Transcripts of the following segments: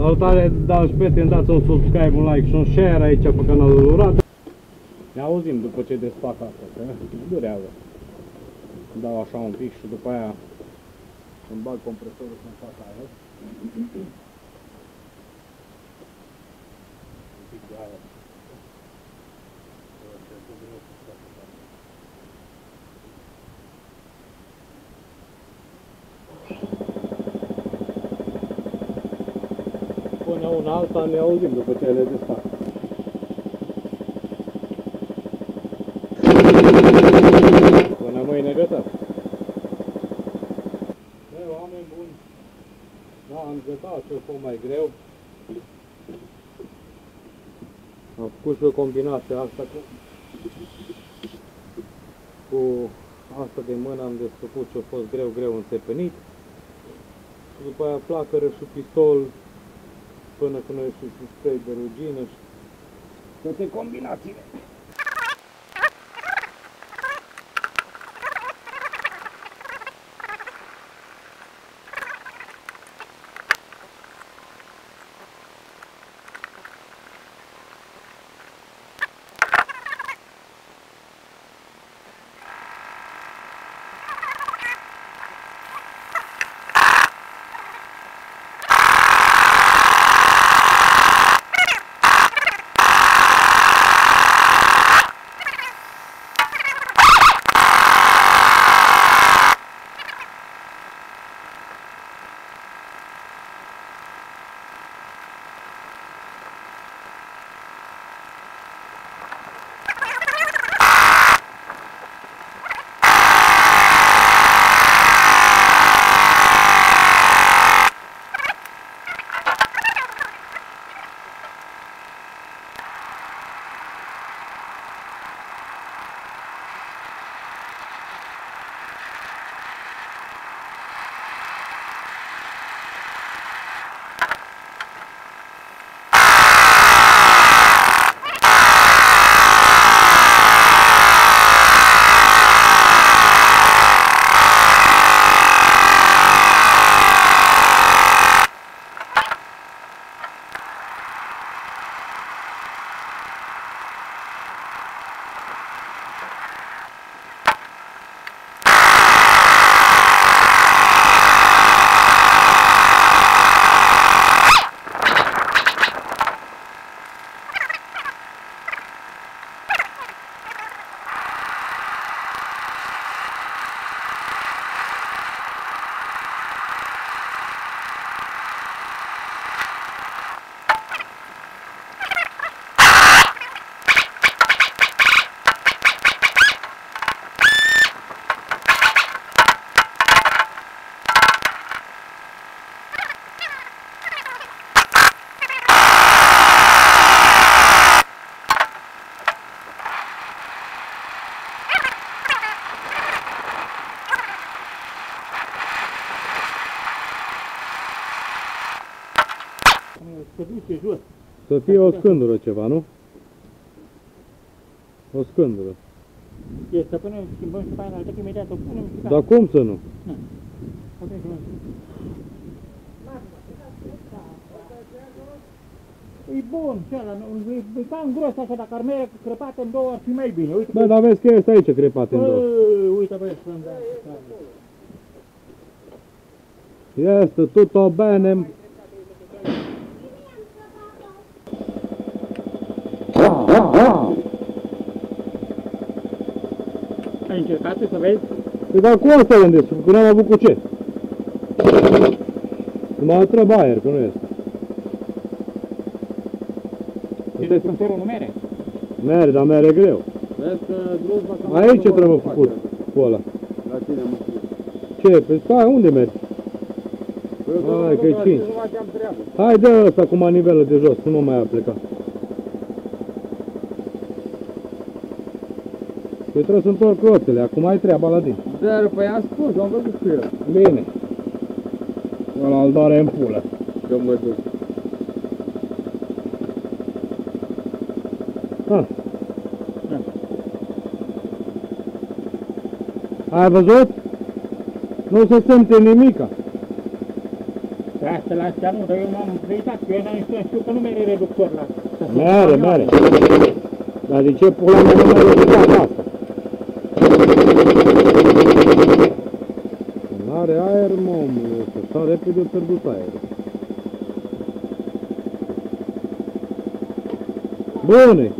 Salutare, dragi prieteni, dați un subscribe, un like și un share aici pe canalul Urat. Ne auzim după ce desfac asta, că durează. Dau așa un pic și după aia îmi bag compresorul să-mi fac aer. Un pic de aer. Până una alta ne auzim după ce le desfac. Până mâine gătăm. Băi, oameni buni, da, am gătat și o mai greu. Am făcut și o combinație asta cu, cu asta de mână am desfăcut ce a fost greu, greu înțepenit. Și după aia flacără și pistol până când a ieșit și spray de rugină și toate combinațiile. Se duce jos. Să fie o scândură ceva, nu? O scândură. E să punem, schimbăm și pe aia înaltă, că imediat o punem și Dar cum să nu? Putem și noi. E bun, și ăla, nu- e, e cam gros așa, dacă ar merge crăpat în două, ar fi mai bine. Uite, Bă, dar vezi că este aici crepat în două. Bă, uite băi, sunt da. Este tutto bene. Ai încercat să vezi? Păi dar cum să gândesc? Că n-am avut cu ce? Numai trebuie aer, că nu este. Și desfrântorul nu mere? Mere, dar mere greu. Vezi că druzba cam Aici acolo trebuie face. făcut cu ăla. La tine mă știu. Ce? Păi stai, unde mergi? Păi eu Hai, tot că-i la cinci. tine numai ce-am treabă. Hai dă ăsta cu manivelă de jos, nu mă mai aplica. Păi trebuie să întorc roțele, acum ai treaba la din. Dar, păi am spus, am văzut cu el. Bine. Ăla îl doare în pulă. Că mă duc. Ah. Ai văzut? Nu se simte nimica. Pe astea la astea nu, dar eu m-am uitat, eu n-am știut, știu că nu mere reductor la să se Mere, camioane. mere. Dar de ce pula mea nu mai ridicat asta? N-are aer, mă, omul ăsta. Sau repede a pierdut aerul. Bune!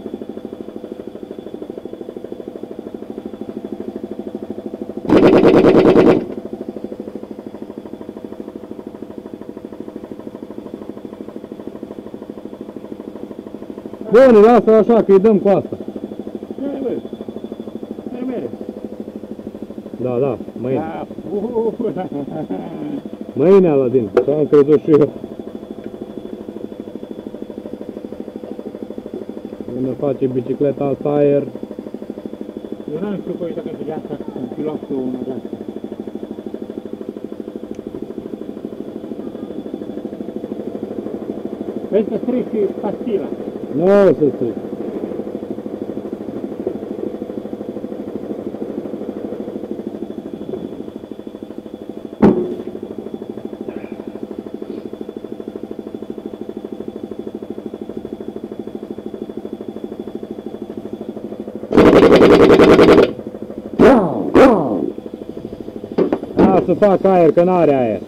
Bune, lasă așa că îi dăm cu asta. Mere, mere. Mere, mere. Da, da, mâine. Da, uh, Mâine, Aladin, așa am crezut și eu. Până face bicicleta asta aer, Eu n-am știut că uite că de asta sunt pilot cu una de asta. Vezi că strici și pastila. nu o să stric. Da, să fac aer, că n-are aer.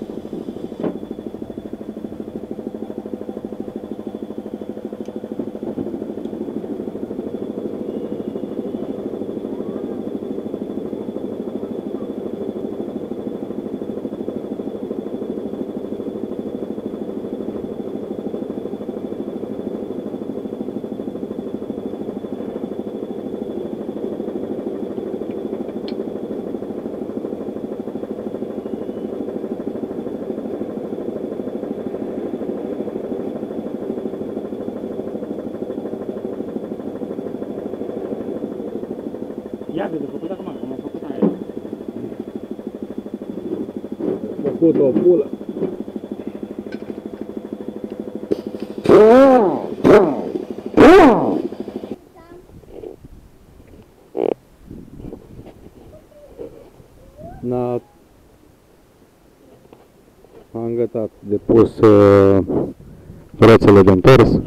Făcut o pulă. Na, am gătat de pus uh, roțele de întors.